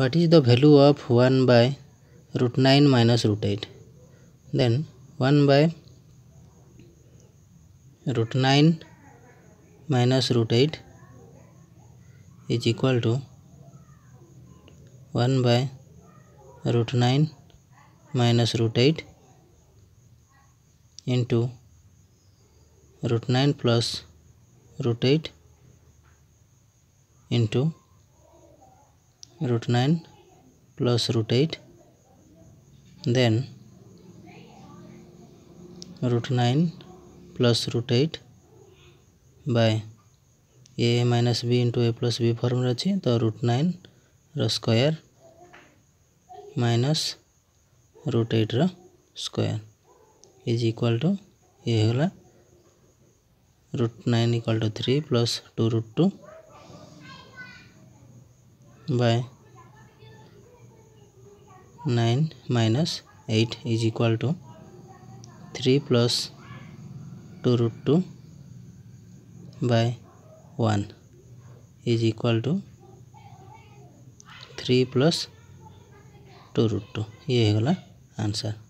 what is the value of 1 by root 9 minus root 8 then 1 by root 9 minus root 8 is equal to 1 by root 9 minus root 8 into root 9 plus root 8 into root 9 plus root 8 then root 9 plus root 8 by a minus b into a plus b form अच्छी तो root nine square minus root eight square is equal to ये होगा root nine equal to three plus two root two by 9 minus 8 is equal to 3 plus 2 root 2 by 1 is equal to 3 plus 2 root 2 ये है answer